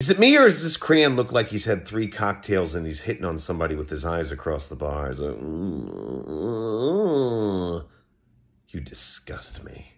Is it me or does this crayon look like he's had three cocktails and he's hitting on somebody with his eyes across the bars? Like, you disgust me.